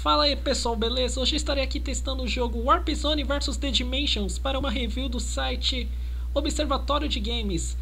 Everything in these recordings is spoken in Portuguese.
Fala aí pessoal, beleza? Hoje estarei aqui testando o jogo Warp Zone vs The Dimensions para uma review do site Observatório de Games.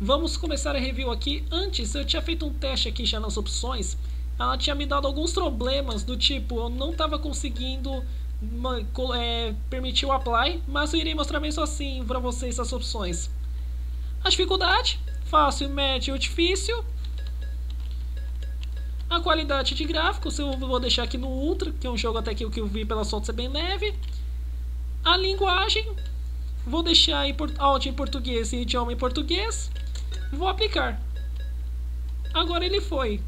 Vamos começar a review aqui. Antes eu tinha feito um teste aqui já nas opções. Ela tinha me dado alguns problemas do tipo, eu não estava conseguindo é, permitir o apply, mas eu irei mostrar mesmo assim para vocês as opções. A dificuldade, fácil, médio ou difícil. A qualidade de gráficos eu vou deixar aqui no Ultra, que é um jogo até que o que eu vi pela foto ser bem leve. A linguagem, vou deixar em áudio em português e idioma em português. Vou aplicar. Agora ele foi.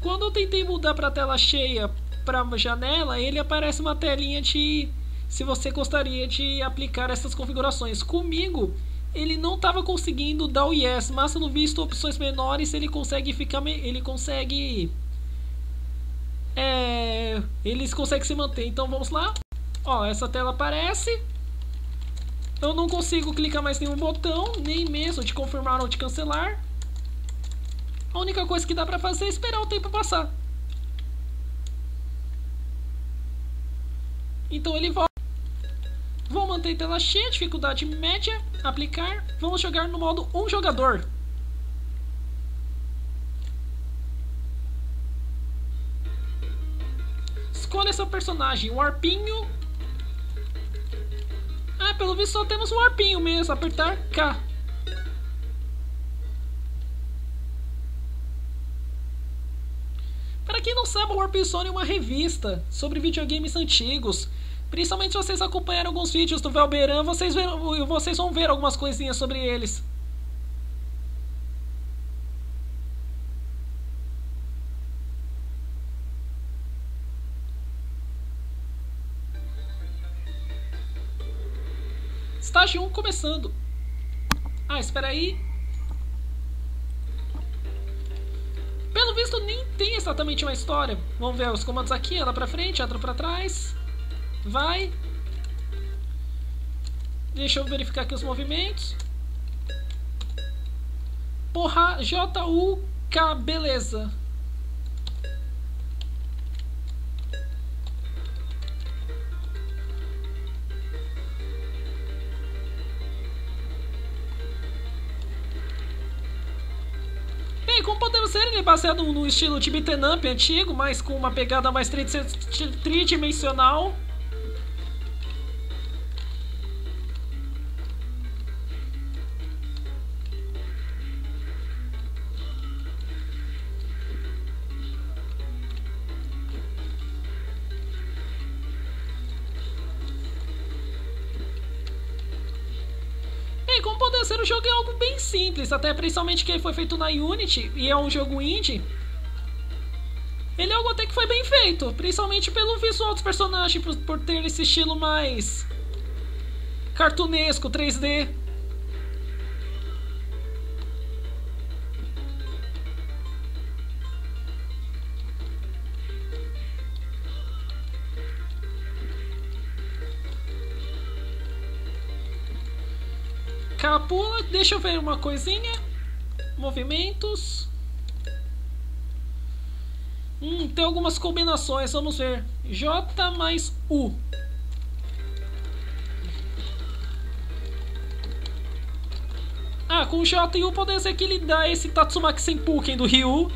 Quando eu tentei mudar para tela cheia para janela, ele aparece uma telinha de se você gostaria de aplicar essas configurações. Comigo, ele não estava conseguindo dar o yes, mas no visto opções menores ele consegue ficar ele consegue é, eles conseguem se manter. Então vamos lá. Ó, essa tela aparece. Eu não consigo clicar mais nenhum botão, nem mesmo de confirmar ou de cancelar. A única coisa que dá pra fazer é esperar o tempo passar. Então ele volta. Vou manter tela cheia, dificuldade média, aplicar. Vamos jogar no modo um jogador. Escolha seu personagem, o arpinho. Ah, pelo visto só temos o arpinho mesmo, apertar K. Para quem não sabe, o Warp é uma revista sobre videogames antigos Principalmente se vocês acompanharam alguns vídeos do Velberan, vocês, vocês vão ver algumas coisinhas sobre eles. Estágio 1 começando. Ah, espera aí. Pelo visto nem tem exatamente uma história. Vamos ver os comandos aqui, ela pra frente, outra pra trás. Vai. Deixa eu verificar aqui os movimentos. Porra, J-U-K, beleza. Bem, como podemos ver, ele é baseado no estilo beat'em up antigo, mas com uma pegada mais tridimensional. Como poder ser, o jogo é algo bem simples, até principalmente que ele foi feito na Unity e é um jogo indie. Ele é algo até que foi bem feito, principalmente pelo visual dos personagens, por, por ter esse estilo mais cartunesco, 3D. Capula, deixa eu ver uma coisinha. Movimentos. Hum, tem algumas combinações, vamos ver. J mais U. Ah, com J e U pode ser que ele dá esse Tatsumaki Senpuken do Ryu.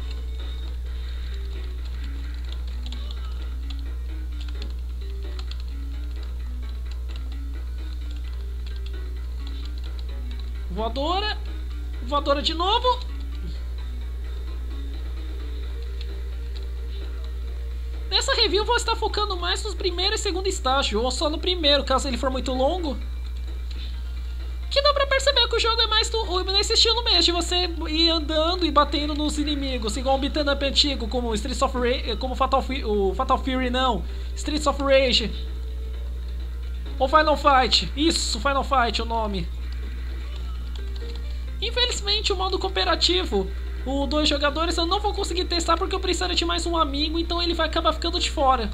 Voadora. Voadora de novo. Nessa review vou estar focando mais nos primeiro e segundo estágio, ou só no primeiro, caso ele for muito longo. Que dá pra perceber que o jogo é mais do, nesse estilo mesmo, de você ir andando e batendo nos inimigos, igual um beat'em up antigo, como Streets of Rage, como Fatal, o Fatal Fury não, Streets of Rage. Ou Final Fight, isso, Final Fight é o nome. Infelizmente, o modo cooperativo, o dois jogadores, eu não vou conseguir testar porque eu precisaria de mais um amigo, então ele vai acabar ficando de fora.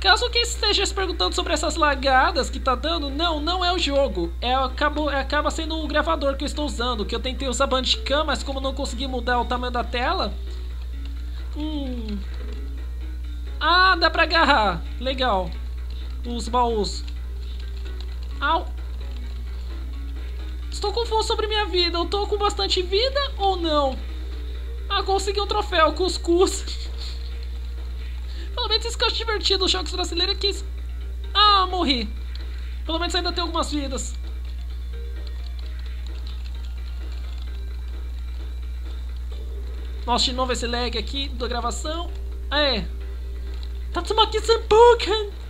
Caso quem esteja se perguntando sobre essas lagadas que tá dando, não, não é o jogo. É, acabou, é, acaba sendo o gravador que eu estou usando, que eu tentei usar Bandicam, mas como não consegui mudar o tamanho da tela... Hum, Ah, dá pra agarrar. Legal. Os baús. Au. Estou confuso sobre minha vida. Eu tô com bastante vida ou não? Ah, consegui um troféu, cuscuz. Pelo menos isso que eu acho divertido, os jogos brasileiros que... Ah, morri. Pelo menos ainda tem algumas vidas. Nossa, de novo esse lag aqui da gravação. É. Tatsumaki Senpuken!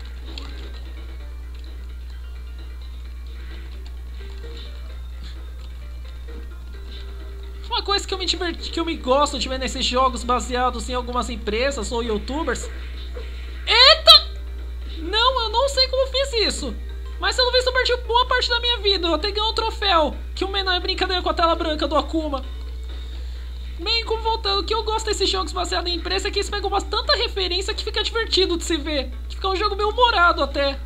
Coisa que eu me diverti, que eu me gosto de ver nesses jogos baseados em algumas empresas ou youtubers. Eita! Não, eu não sei como fiz isso. Mas pelo visto eu perdi boa parte da minha vida. Eu até ganhei um troféu. Que o menor é brincadeira com a tela branca do Akuma. Bem, como voltando, o que eu gosto desses jogos baseados em empresa é que eles pegam bastante referência que fica divertido de se ver. Fica um jogo meio humorado até.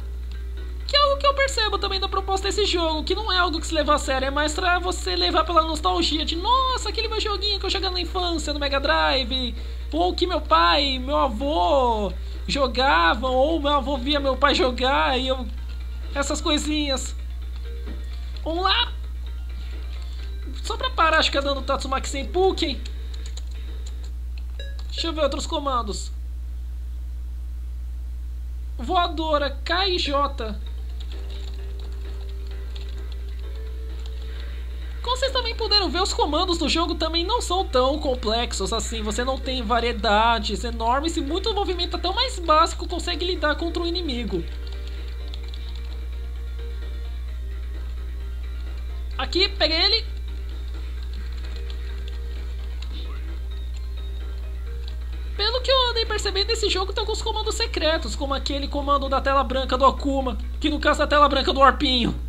Que é algo que eu percebo também da proposta desse jogo, que não é algo que se leva a sério, é mais pra você levar pela nostalgia de nossa, aquele meu joguinho que eu jogava na infância no Mega Drive, ou que meu pai, meu avô jogavam, ou meu avô via meu pai jogar e eu. essas coisinhas. Vamos lá! Só pra parar de ficar dando Tatsumaki sem Puken. Deixa eu ver outros comandos. Voadora KJ. Vocês também puderam ver, os comandos do jogo também não são tão complexos assim. Você não tem variedades enormes e muito movimento até o mais básico consegue lidar contra o inimigo. Aqui, peguei ele. Pelo que eu andei percebendo, esse jogo tem alguns comandos secretos, como aquele comando da tela branca do Akuma, que no caso é a tela branca do Orpinho.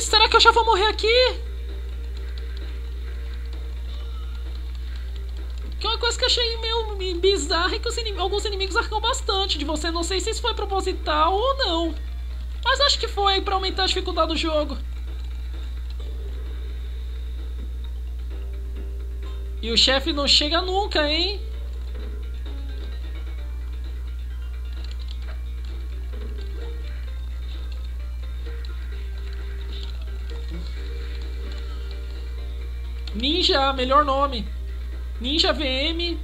Será que eu já vou morrer aqui? Que é uma coisa que eu achei meio bizarra é que inim alguns inimigos arcam bastante de você. Não sei se isso foi proposital ou não. Mas acho que foi para aumentar a dificuldade do jogo. E o chefe não chega nunca, hein? Ninja, melhor nome. Ninja VM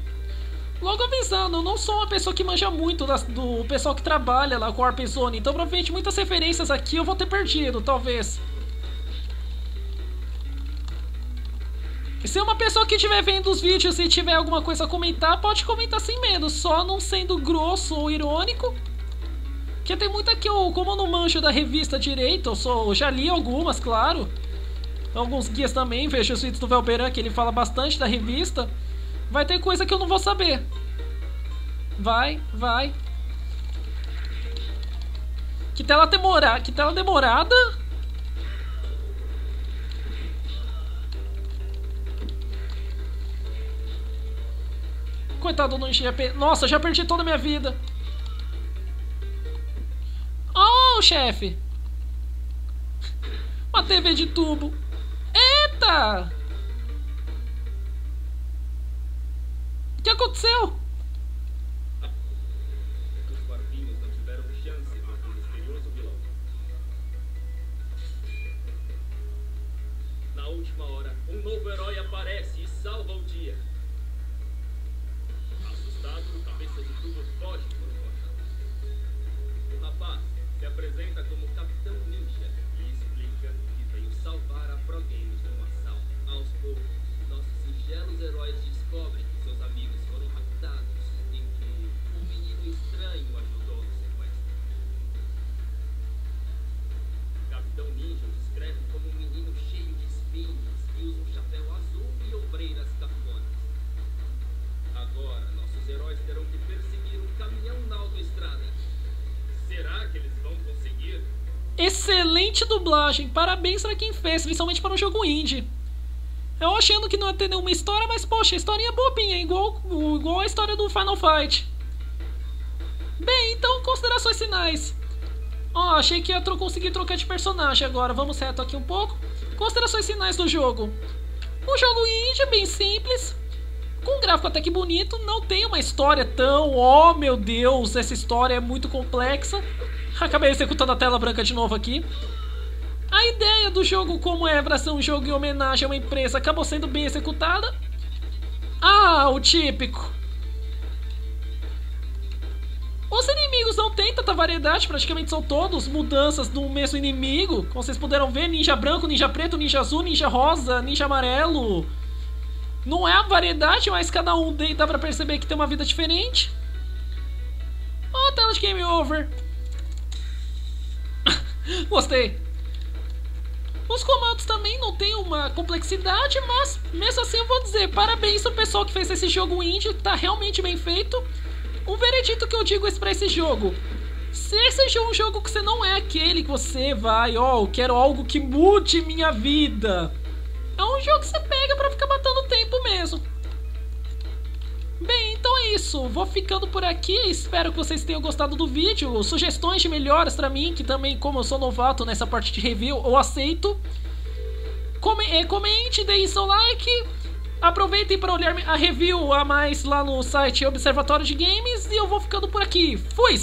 Logo avisando, eu não sou uma pessoa que manja muito do pessoal que trabalha lá com o Warp Zone, então provavelmente muitas referências aqui eu vou ter perdido, talvez. E se uma pessoa que estiver vendo os vídeos e tiver alguma coisa a comentar, pode comentar sem medo, só não sendo grosso ou irônico. Porque tem muita que eu, como eu não manjo da revista direito, eu, sou, eu já li algumas, claro. Alguns guias também, vejo os vídeos do Velberan que ele fala bastante da revista. Vai ter coisa que eu não vou saber. Vai, vai. Que tela demorada. Que tela demorada. Coitado do GP. Nossa, já perdi toda a minha vida. Oh, chefe. Uma TV de tubo. Eita! que aconteceu? O. Na última hora, um novo herói aparece e salva o dia. Assustado, o cabeça de tubo foge por portão. O rapaz se apresenta como Capitão Ninja e explica que veio salvar a Pro Games de Excelente dublagem, parabéns para quem fez, principalmente para um jogo indie. Eu achando que não ia ter nenhuma história, mas poxa, a historinha é bobinha, igual, igual a história do Final Fight. Bem, então considerações finais. Ó, oh, achei que ia tro conseguir trocar de personagem agora. Vamos reto aqui um pouco. Considerações finais do jogo. Um jogo indie, bem simples. Com um gráfico até que bonito. Não tem uma história tão... Oh, meu Deus, essa história é muito complexa. Acabei executando a tela branca de novo aqui. A ideia do jogo, como é para ser um jogo em homenagem a uma empresa, acabou sendo bem executada. Ah, o típico. Os inimigos não têm tanta variedade, praticamente são todos mudanças do mesmo inimigo. Como vocês puderam ver, ninja branco, ninja preto, ninja azul, ninja rosa, ninja amarelo. Não é a variedade, mas cada um dá pra perceber que tem uma vida diferente. Ó, oh, tela de game over. Gostei. Os comandos também não tem uma complexidade, mas mesmo assim eu vou dizer, parabéns pro pessoal que fez esse jogo indie, tá realmente bem feito. Um veredito que eu digo para esse jogo. Se esse é um jogo que você não é aquele que você vai, ó, oh, quero algo que mude minha vida. É um jogo que você pega para isso. Vou ficando por aqui. Espero que vocês tenham gostado do vídeo. Sugestões de melhoras para mim, que também, como eu sou novato nessa parte de review, eu aceito. Eh, comente, deem seu like. Aproveitem para olhar a review a mais lá no site Observatório de Games. E eu vou ficando por aqui. Fui!